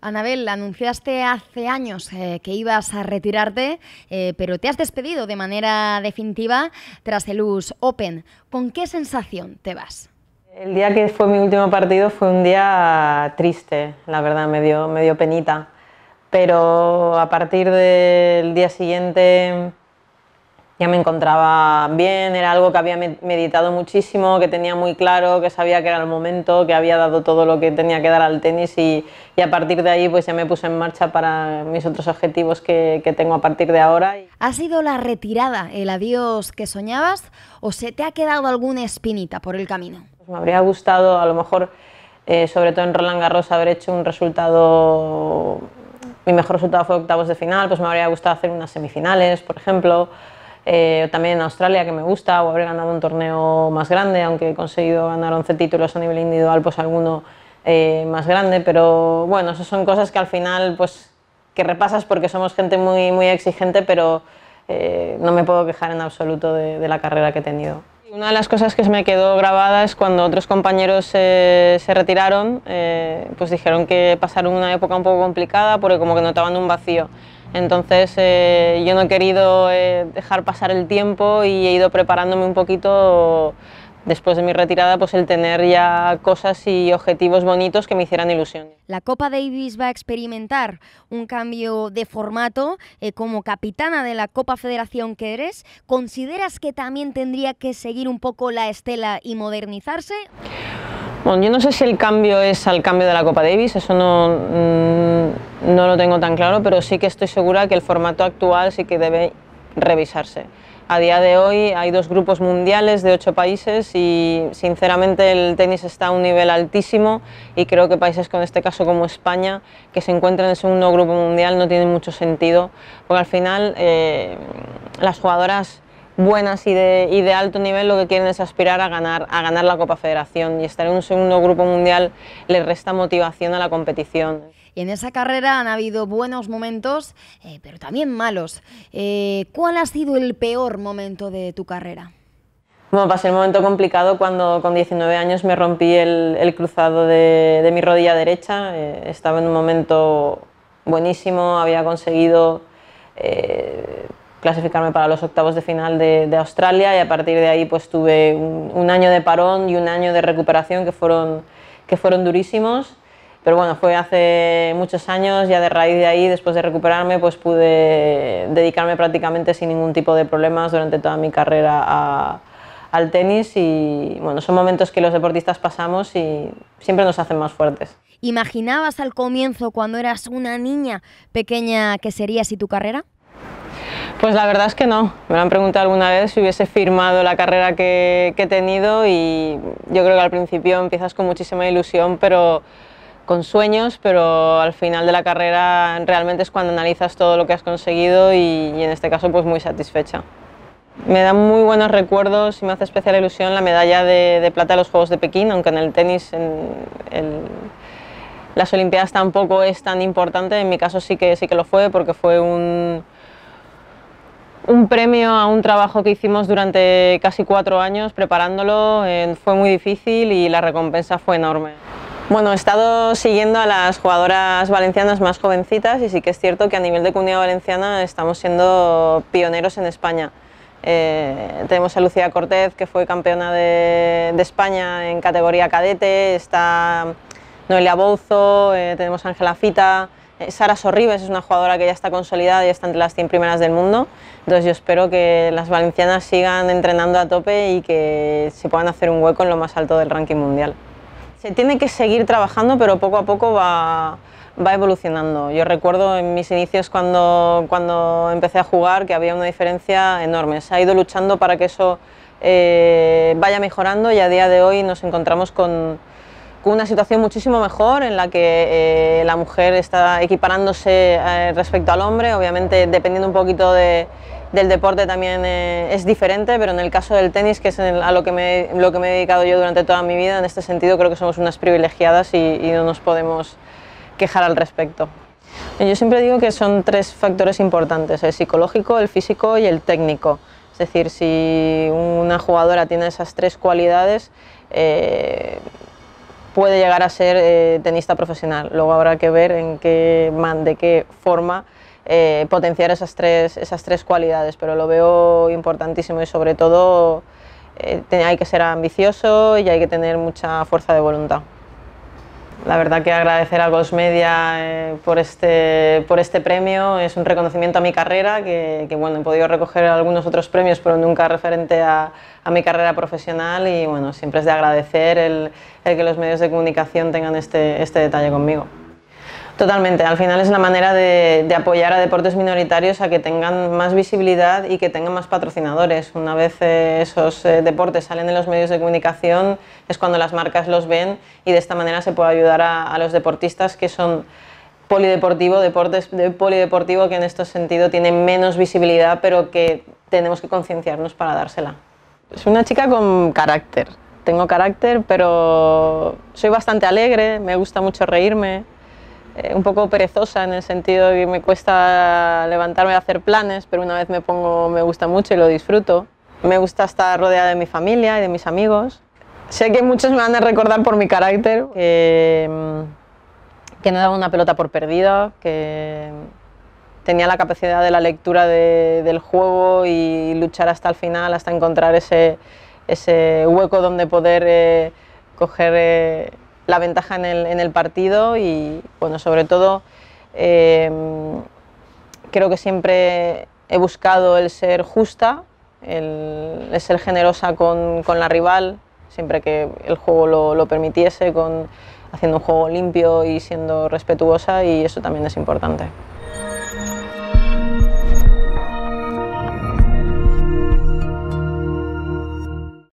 Anabel, anunciaste hace años eh, que ibas a retirarte, eh, pero te has despedido de manera definitiva tras el US Open. ¿Con qué sensación te vas? El día que fue mi último partido fue un día triste, la verdad, me dio, me dio penita. Pero a partir del día siguiente ya me encontraba bien, era algo que había meditado muchísimo, que tenía muy claro, que sabía que era el momento, que había dado todo lo que tenía que dar al tenis y, a partir de ahí pues ya me puse en marcha para mis otros objetivos que, tengo a partir de ahora. ¿Ha sido la retirada el adiós que soñabas o se te ha quedado alguna espinita por el camino? Pues me habría gustado a lo mejor, eh, sobre todo en Roland Garros, haber hecho un resultado, mi mejor resultado fue octavos de final, pues me habría gustado hacer unas semifinales, por ejemplo. Eh, también en Australia que me gusta, o haber ganado un torneo más grande, aunque he conseguido ganar 11 títulos a nivel individual, pues alguno eh, más grande, pero bueno, esas son cosas que al final pues que repasas porque somos gente muy, muy exigente, pero eh, no me puedo quejar en absoluto de, la carrera que he tenido. Una de las cosas que se me quedó grabada es cuando otros compañeros se retiraron, pues dijeron que pasaron una época un poco complicada porque como que notaban un vacío. Entonces eh, yo no he querido eh, dejar pasar el tiempo y he ido preparándome un poquito después de mi retirada, pues el tener ya cosas y objetivos bonitos que me hicieran ilusión. La Copa Davis va a experimentar un cambio de formato. Eh, como capitana de la Copa Federación que eres, ¿consideras que también tendría que seguir un poco la estela y modernizarse? Bueno, yo no sé si el cambio es al cambio de la Copa Davis, eso no, mm, no lo tengo tan claro, pero sí que estoy segura que el formato actual sí que debe revisarse. A día de hoy hay dos grupos mundiales de ocho países y sinceramente el tenis está a un nivel altísimo y creo que países con este caso como España que se encuentran en el segundo grupo mundial no tienen mucho sentido porque al final eh, las jugadoras buenas y de, alto nivel lo que quieren es aspirar a ganar, a ganar la Copa Federación y estar en un segundo grupo mundial les resta motivación a la competición. Y en esa carrera han habido buenos momentos, eh, pero también malos. Eh, ¿Cuál ha sido el peor momento de tu carrera? Bueno, pasé el momento complicado cuando con 19 años me rompí el, cruzado de, mi rodilla derecha. Eh, estaba en un momento buenísimo, había conseguido clasificarme para los octavos de final de, Australia y a partir de ahí pues tuve un, año de parón y un año de recuperación que fueron, que fueron durísimos. Pero bueno, fue hace muchos años, ya de raíz de ahí, después de recuperarme, pues pude dedicarme prácticamente sin ningún tipo de problemas durante toda mi carrera al tenis y bueno, son momentos que los deportistas pasamos y siempre nos hacen más fuertes. ¿Imaginabas al comienzo, cuando eras una niña pequeña, que sería así tu carrera? Pues la verdad es que no. Me lo han preguntado alguna vez si hubiese firmado la carrera que, he tenido y yo creo que al principio empiezas con muchísima ilusión, pero con sueños, pero al final de la carrera realmente es cuando analizas todo lo que has conseguido y, en este caso pues muy satisfecha. Me da muy buenos recuerdos y me hace especial ilusión la medalla de, plata de los Juegos de Pekín, aunque en el tenis en las Olimpiadas tampoco es tan importante, en mi caso sí que, sí que lo fue porque fue un, un premio a un trabajo que hicimos durante casi cuatro años preparándolo. Eh, fue muy difícil y la recompensa fue enorme. Bueno, he estado siguiendo a las jugadoras valencianas más jovencitas y sí que es cierto que a nivel de comunidad valenciana estamos siendo pioneros en España. Eh, tenemos a Lucía Cortez, que fue campeona de, España en categoría cadete, está Noelia Bouzo, eh, tenemos a Ángela Fita, Sara Sorribes es una jugadora que ya está consolidada y está entre las 100 primeras del mundo, entonces yo espero que las valencianas sigan entrenando a tope y que se puedan hacer un hueco en lo más alto del ranking mundial. Se tiene que seguir trabajando, pero poco a poco va, evolucionando. Yo recuerdo en mis inicios cuando, empecé a jugar que había una diferencia enorme. Se ha ido luchando para que eso eh, vaya mejorando y a día de hoy nos encontramos con con una situación muchísimo mejor en la que eh, la mujer está equiparándose eh, respecto al hombre, obviamente dependiendo un poquito del deporte también eh, es diferente, pero en el caso del tenis, que es a lo que, me, lo que me he dedicado yo durante toda mi vida, en este sentido creo que somos unas privilegiadas y, no nos podemos quejar al respecto. Yo siempre digo que son tres factores importantes, el psicológico, el físico y el técnico. Es decir, si una jugadora tiene esas tres cualidades, puede llegar a ser eh, tenista profesional. Luego habrá que ver en qué, de qué forma eh, potenciar esas tres, esas tres cualidades, pero lo veo importantísimo y sobre todo eh, hay que ser ambicioso y hay que tener mucha fuerza de voluntad. La verdad que agradecer a Ghost Media eh, por, este, por este premio es un reconocimiento a mi carrera, que, bueno, he podido recoger algunos otros premios, pero nunca referente a, mi carrera profesional y bueno, siempre es de agradecer el, el que los medios de comunicación tengan este, este detalle conmigo. Totalmente, al final es una manera de, apoyar a deportes minoritarios a que tengan más visibilidad y que tengan más patrocinadores. Una vez eh, esos eh, deportes salen en los medios de comunicación es cuando las marcas los ven y de esta manera se puede ayudar a, los deportistas que son polideportivo, deportes de polideportivo que en este sentido tienen menos visibilidad pero que tenemos que concienciarnos para dársela. Soy una chica con carácter, tengo carácter pero soy bastante alegre, me gusta mucho reírme un poco perezosa en el sentido de que me cuesta levantarme a hacer planes, pero una vez me pongo me gusta mucho y lo disfruto. Me gusta estar rodeada de mi familia y de mis amigos. Sé que muchos me van a recordar por mi carácter, que, mm, que no daba una pelota por perdida, que tenía la capacidad de la lectura del juego y luchar hasta el final, hasta encontrar ese, ese hueco donde poder eh, coger eh, la ventaja en el, en el partido y, bueno, sobre todo, em, creo que siempre he buscado el ser justa, el, ser generosa con, con, la rival, siempre que el juego lo, lo permitiese, con, haciendo un juego limpio y siendo respetuosa y eso también es importante.